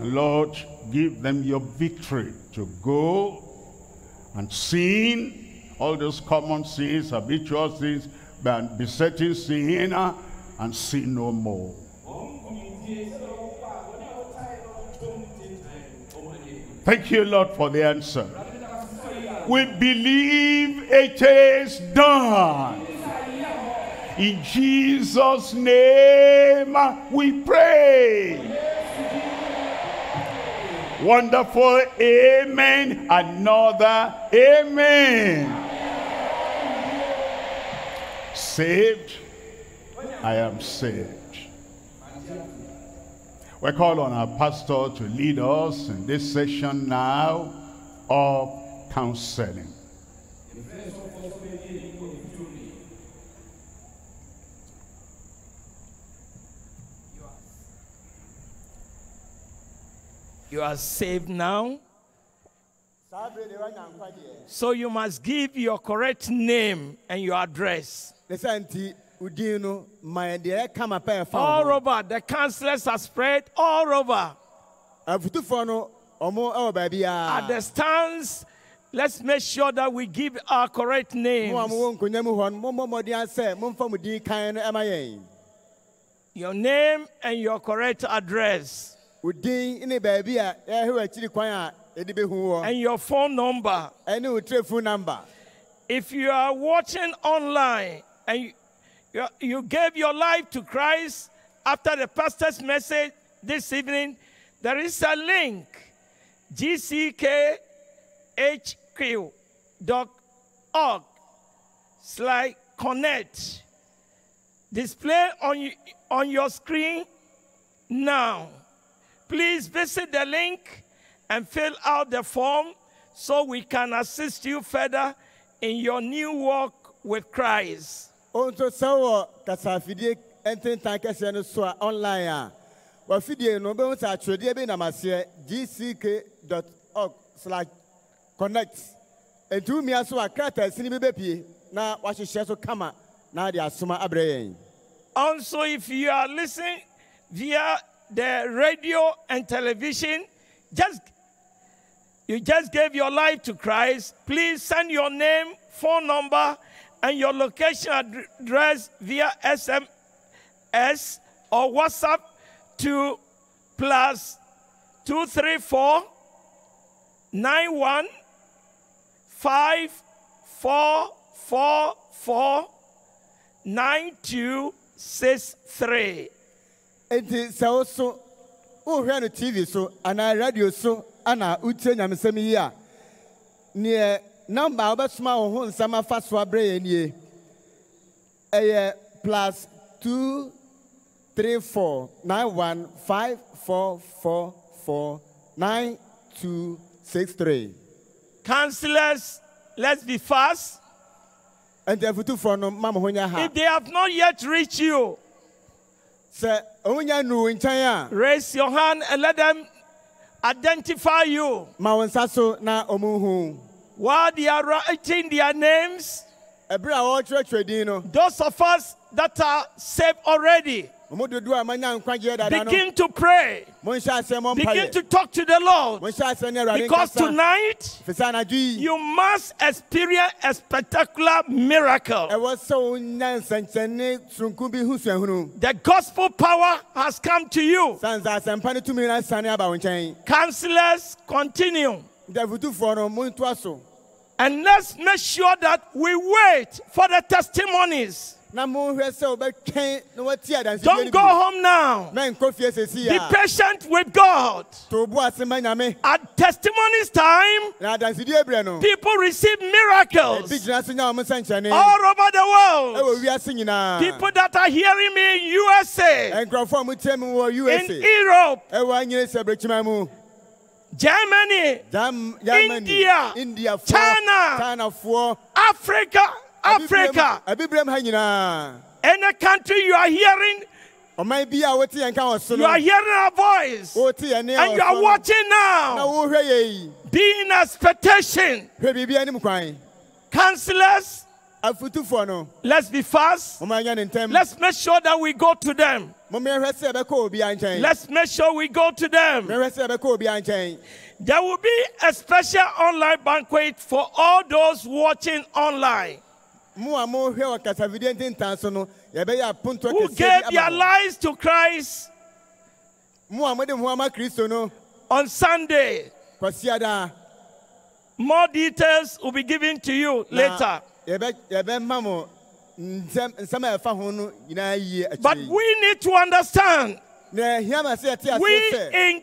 Lord, give them your victory to go and sin all those common sins, habitual sins, besetting sin, and sin no more. Thank you, Lord, for the answer. We believe it is done. In Jesus' name uh, we pray. Wonderful amen. Another amen. Saved. I am saved. We call on our pastor to lead us in this session now of counseling. You are saved now. So you must give your correct name and your address. All over. The counselors are spread all over. At the stands, let's make sure that we give our correct names. Your name and your correct address. And your phone number. If you are watching online and you, you, you gave your life to Christ after the pastor's message this evening, there is a link gckhq.org slash connect display on, on your screen now. Please visit the link and fill out the form so we can assist you further in your new walk with Christ. Onto sawo kasafidie kɛseɛ no so online a no sɛ atwerɛdeɛ bi nam aseɛ gck.org/connect. enti womia so a sini na wahyehyɛ so kama na de asoma abrɛ yɛn Also, if you are listening via the radio and television, just you just gave your life to Christ. Please send your name, phone number, and your location address via SMS or WhatsApp to plus two three four nine one five four four four nine two six three. Enti sɛ wo so wohwɛ no tv so anaa radio so ana wotie nyamesɛm yi a neɛ namba a wobɛsoma wo ho nsɛm afa so abrɛ yɛn nie ɛyɛ plus two three four nine one five four four four nine two six three. Counselors, let's be fast. ha If they have not yet reached you, sɛ nu nkyɛn a raise your hand and let them identify you. ma wo nsa so na ɔmo hu While they are writing their names, ɛberɛ a wɔrekyerɛkyerɛ din no those of us that are saved already, ɔmo dodoɔ a manya nkwagyeɛ dada no begin to pray. monhyɛ asɛ mɔ Begin to talk to the Lord. monhyɛ asɛ ne awurade Because tonight, firi sɛ anadwo yi you must experience a spectacular miracle. ɛwɔ sɛ wonya nsɛnkyɛnne soronko bi ho suahunu The gospel power has come to you. sane sɛ asɛmpa no tumi no asane aba wo nkyɛn Counselors, continue. nti afotufoɔ no montoa so And let's make sure that we wait for the testimonies. Don't go home now. Be patient with God. At testimonies time, people receive miracles all over the world. People that are hearing me in USA, in Europe, Germany, Germany India, India China, China Africa. Africa, Abibrem ha nyinaa. any country you are hearing, Ɔman bi a wote yɛn ka you are hearing our voice, wote yɛn ne and you are watching now. Be in expectation. hwɛ biribi anim kwan. Counselors, let's be fast. wɔn anya ne ntɛm. Let's make sure that we go to them. Mo mehwɛ sɛ ɛbɛkɔ obi nkyɛn. Let's make sure we go to them. Mehwɛ sɛ ɛbɛkɔ obi nkyɛn. There will be a special online banquet for all those watching online who gave their lives to Christ Mo a mode mo ho ama Kristo no, on Sunday. More details will be given to you later. Yɛbɛ yɛbɛma mo nsɛm nsɛm a ɛfa ho no nyinaa yie akyire But we need to understand Na ɛhia ma sɛ yɛte ase we in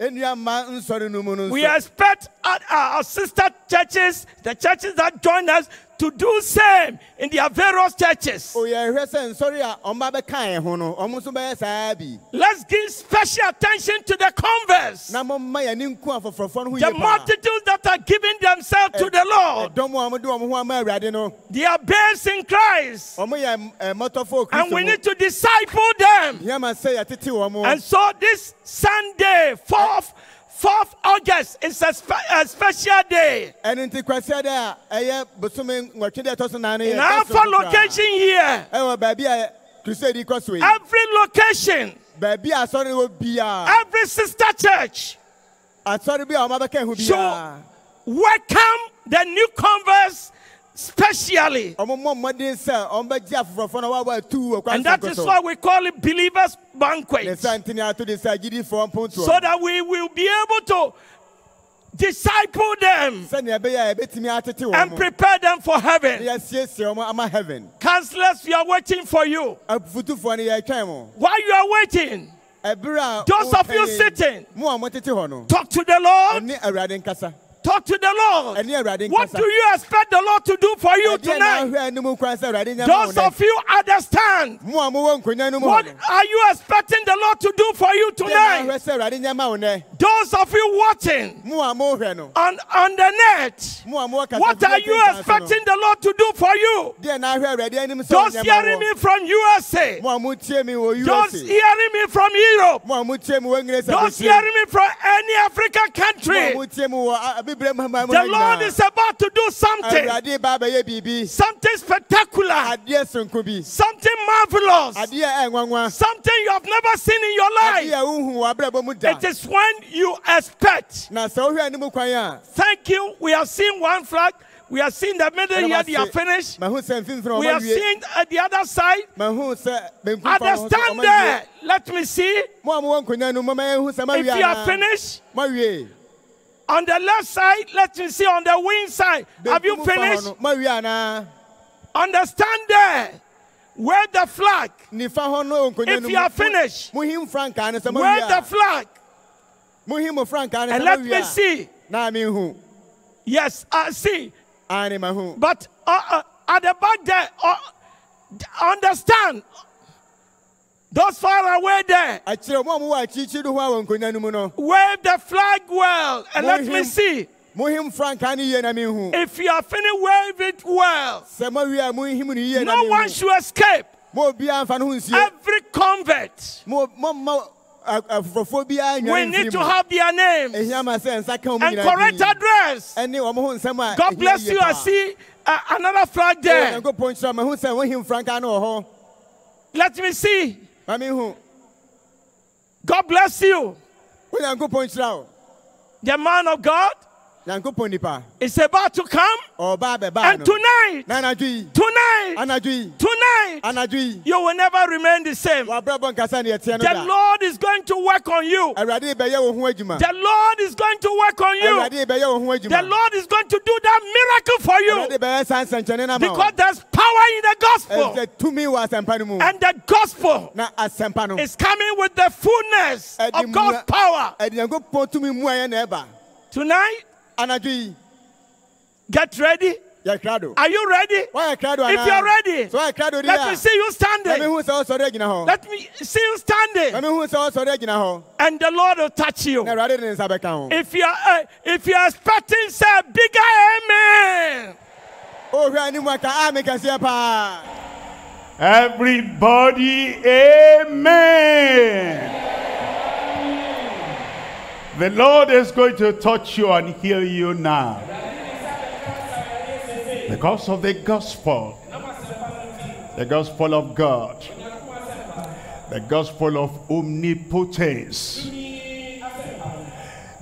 ɛne nnua mma nsɔre no mu no We nso. expect our, our sister churches, the churches that join us, to do same in their various churches. oyɛhwɛ sɛ nsɔre a ɔma bɛka yɛn ho no. Ɔmo nso bɛyɛ saa bi Let's give special attention to the converts, na momma yɛne nku afoforɔfoɔ no ho the multitudes that are giving themselves to eh, the Lord. Eh, ɛdɔm a ɔmode ɔmo ho ama awurade no. They are based in Christ, ɔmo yɛ ɛ, mmɔtɔfoɔ and we need to disciple them. hiama sɛ yɛtete wɔ mo. And so this Sunday, 4th, 4th August, is a, spe- a special day. ɛno nti kwasiɛ dɛ a ɛyɛ bosome nwɔtwe dɛ ɛtɔ so nan no In yɛ Alpha da so koraa. location here, ɛwɔ baabi a crusade yi kɔ so yi every location, baabi a asɔre wɔ biara every sister church. Asɔre bi a ɔma bɛka ho So- biara welcome the new converts specially. ɔmo mmɔ mmɔden sɛ ɔmo bɛgye afoforɔfoɔ no wɔabɔ atu wɔ kwan And that is why we call it believers banquet. sa ntini ato de sɛ agyidifoɔ mpontoɔ So that we will be able to disciple them sɛnea ɛbɛyɛ a yɛbɛtumi atete wɔn and prepare them for heaven. yɛasiesie wɔn ama heaven Counselors, we are waiting for you. afutufoɔ no yɛtwɛn mo While you are waiting, Those of you sitting. mo a motete hɔ no talk to the Lord. Ɛne awurade nkasa Talk to the Lord. ɛne awurade What nkasa do you expect the Lord to do for you Ɛdeɛ na tonight? ahwɛ anim kwan sɛ awurade nyama wo Those nɛ of you understand. mo a mowɔ nkonnwa no mu What hɔ no are you expecting the Lord to do for you deɛ na tonight? Ahwɛ sɛ awurade nyama wo nɛ Those of you watching on, on the net, mo a mowɔ kasafidie what are you tentaa so no, expecting the Lord to do for you? deɛ na ahwɛ awurade anim sɛ Those hearing me from USA, mo a. Motie those hearing me from Europe, mo a motie me wɔ England those hearing me from any African country, motie me wɔ ah, a- abibire mu hama mu the Lord is about to do something, awurade ba bɛyɛ biribi. Something spectacular, adeɛ sonko bi. Something marvelous, adeɛ a ɛnwanwa something you have never seen in your life. adeɛ a wohu wɔ abrabɔ mu da. It is when you expect. na sɛ wohwɛ anim kwan a Thank you. We have seen one flag. We have seen the middle here. They are finished. mahu sɛ mfimfini We have seen uh, the other side. mahu sɛ benkum At the stand there. Let me see. mo a mowɔ nkonnwa no moma yɛhu sɛ If you are finished. On the left side, let me see. On the wing side. Have you Benkum fa hɔ finished? no, mawie anaa On the stand there. Where the flag. If you are finished. mohim frankaa no sɛ Where the flag. And let me see. Yes, I see. But uh, uh, at the back there, uh, understand, those far away there, akyerɛ mo a mowɔ akyirikyiri hɔ a wɔ nkonnwa no mu no wave the flag well and let me see. mohim frankaa no yie na mehu If you are finished, wave it well. sɛ mawie a mohim no yie na No one should escape. mo obiara mfa no ho nsie Every convert, mo momma afoforɔfoɔ we need to have their names ɛhia ma sɛ nsa ka wo mu and correct address. ɛne ɔmo ho nsɛm a God bless you. I see uh, another flag there. onyankopɔn nhyira mahu sɛ wohim frankaa no wɔ hɔ Let me see. God bless you. wo The man of God is about to come. Oh, bɛbaa And tonight, tonight, tonight, you will never remain the same. wabrabɔ nkasa ne yɛteɛ no The Lord is going to work on you. awurade bɛyɛ wo ho adwuma The Lord is going to work on you. awurade bɛyɛ wo ho The Lord is going to do that miracle for you. Awurade bɛyɛ saa nsɛnkyɛnne no ama wo. Because there's power in the gospel. ɛsɛ tumi wɔ asɛmpa no mu. And the gospel na asɛmpa no. is coming with the fullness of God's power. ɛde nyankopɔn tumi mu ayɛ na ɛba Tonight, anadwo yi get ready. yɛkra do Are you ready? woayɛ If you are ready, sɛ woayɛ kra do let me see you a standing. mehu sɛ wosɔre agyina hɔ Let me see you standing. ma mehu sɛ wosɔre agyina hɔ And the Lord will touch you. na awurade de ne nsa bɛka ho If you are uh, if you are expecting say bigger amen. ɔhwɛ anim aka ame kɛseɛ paa Everybody, amen. The Lord is going to touch you and heal you now. Because of the gospel. The gospel of God. The gospel of omnipotence.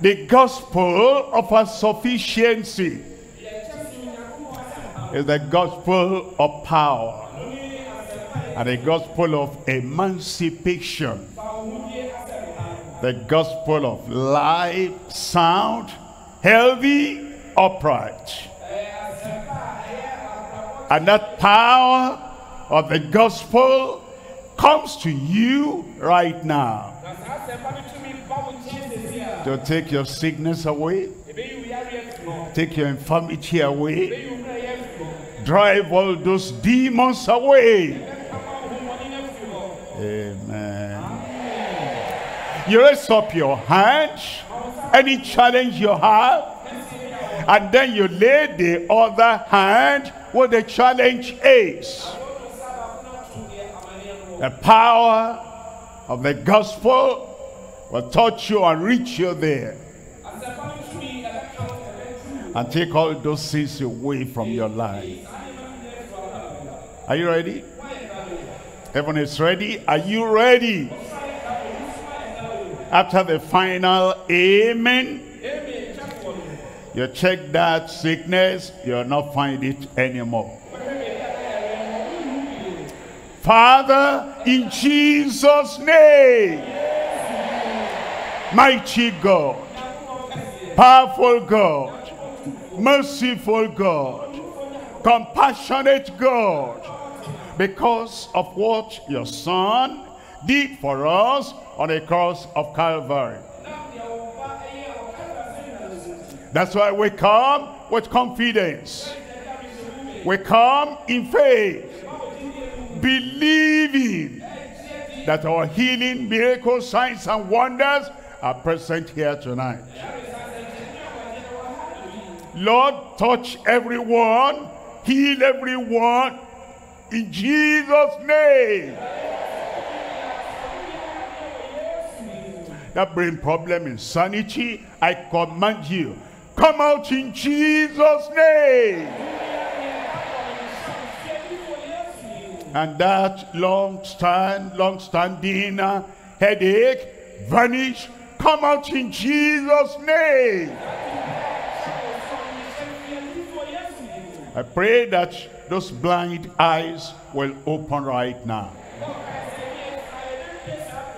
The gospel of our sufficiency is the gospel of power and the gospel of emancipation. The gospel of life, sound, healthy, upright. And that power of the gospel comes to you right now to take your sickness away, take your infirmity away, drive all those demons away. Amen. You raise up your hand, any challenge you have, and then you lay the other hand where the challenge is. The power of the gospel will touch you and reach you there. And take all those sins away from your life. Are you ready? Heaven is ready. Are you ready? After the final amen, you check that sickness, you'll not find it anymore. Father, in Jesus' name, mighty God, powerful God, merciful God, compassionate God, because of what your son did for us on the cross of Calvary. That's why we come with confidence. We come in faith, believing that our healing, miracles, signs, and wonders are present here tonight. Lord, touch everyone, heal everyone, in Jesus' name. That brain problem, insanity, I command you, come out in Jesus' name. And that long stand, long standing uh, headache, vanish, come out in Jesus' name. I pray that those blind eyes will open right now.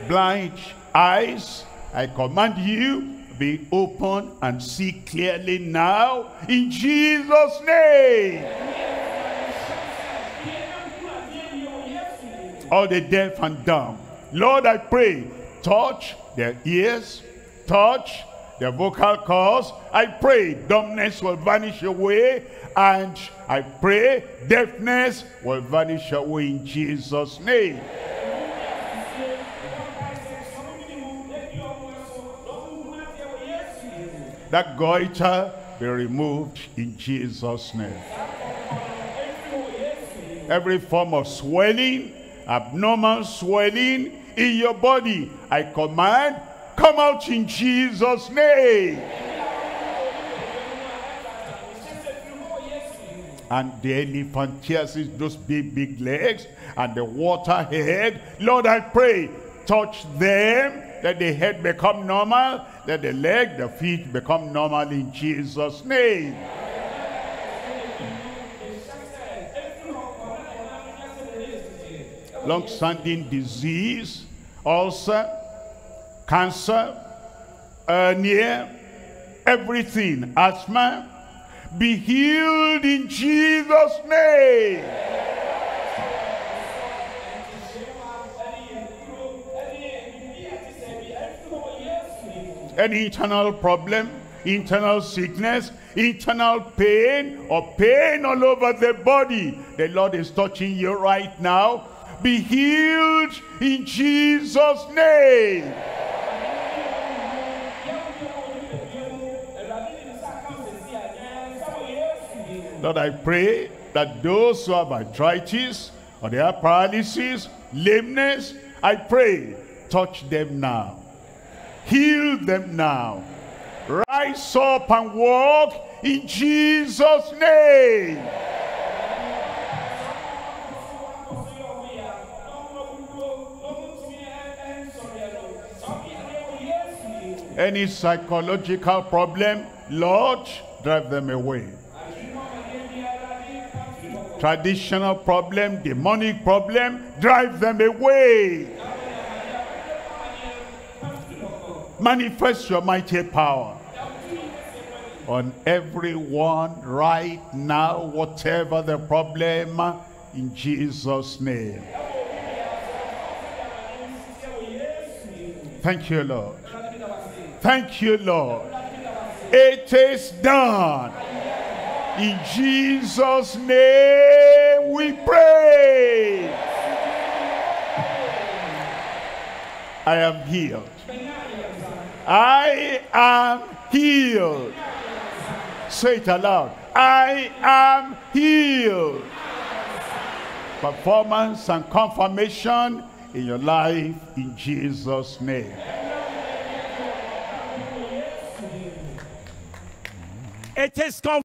Blind eyes, I command you, be open and see clearly now in Jesus' name. All the deaf and dumb, Lord, I pray, touch their ears, touch their vocal cords. I pray dumbness will vanish away and I pray deafness will vanish away in Jesus' name. That goiter be removed in Jesus' name. Every form of swelling, abnormal swelling in your body, I command, come out in Jesus' name. and the elephantiasis, those big, big legs, and the water head. Lord, I pray, touch them, that the head become normal, that the leg, the feet become normal in Jesus' name. Long-standing disease, ulcer, cancer, hernia, everything, asthma, be healed in Jesus' name. Any internal problem, internal sickness, internal pain, or pain all over the body, the Lord is touching you right now. Be healed in Jesus' name. Lord, I pray that those who have arthritis or they have paralysis, lameness, I pray, touch them now. Heal them now. Rise up and walk in Jesus' name. Any psychological problem, Lord, drive them away. Traditional problem, demonic problem, drive them away. Manifest your mighty power on everyone right now, whatever the problem, in Jesus' name. Thank you, Lord. Thank you, Lord. It is done. In Jesus' name we pray. I am healed. I am healed. Say it aloud. I am healed. Performance and confirmation in your life in Jesus' name. It is confirmed.